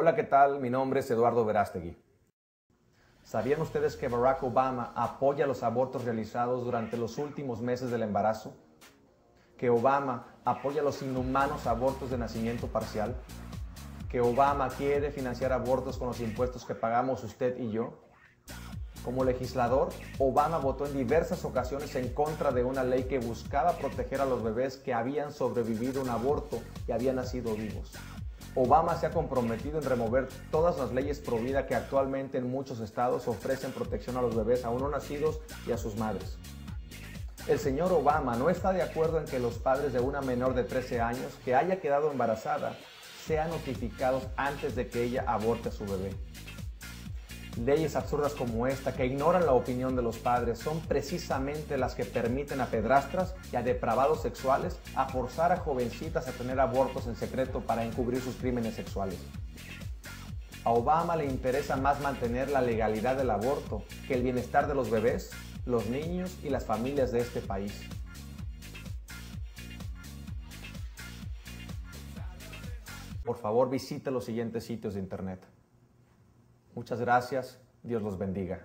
Hola, ¿qué tal? Mi nombre es Eduardo Verástegui. ¿Sabían ustedes que Barack Obama apoya los abortos realizados durante los últimos meses del embarazo? ¿Que Obama apoya los inhumanos abortos de nacimiento parcial? ¿Que Obama quiere financiar abortos con los impuestos que pagamos usted y yo? Como legislador, Obama votó en diversas ocasiones en contra de una ley que buscaba proteger a los bebés que habían sobrevivido un aborto y habían nacido vivos. Obama se ha comprometido en remover todas las leyes pro vida que actualmente en muchos estados ofrecen protección a los bebés aún no nacidos y a sus madres. El señor Obama no está de acuerdo en que los padres de una menor de 13 años que haya quedado embarazada sean notificados antes de que ella aborte a su bebé. Leyes absurdas como esta, que ignoran la opinión de los padres, son precisamente las que permiten a pedrastras y a depravados sexuales forzar a jovencitas a tener abortos en secreto para encubrir sus crímenes sexuales. A Obama le interesa más mantener la legalidad del aborto que el bienestar de los bebés, los niños y las familias de este país. Por favor visite los siguientes sitios de internet. Muchas gracias. Dios los bendiga.